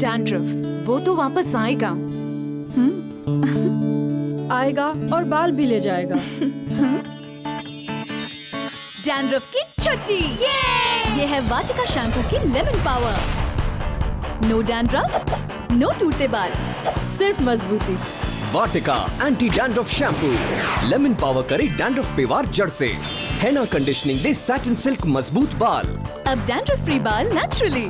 Dandruff वो तो वापस आएगा। हम्म। आएगा और बाल भी ले जाएगा। डैंड्रफ की छुट्टी। ये है वाटिका शैम्पू की lemon power no dandruff no टूटते बाल सिर्फ़ मजबूती। Vatika anti dandruff shampoo lemon power करे डैंड्रफ पेवार जड़ से। हैना कंडीशनिंग दे सैटिन सिल्क मज़बूत बाल। अब डैंड्रफ फ्री बाल नेचुरली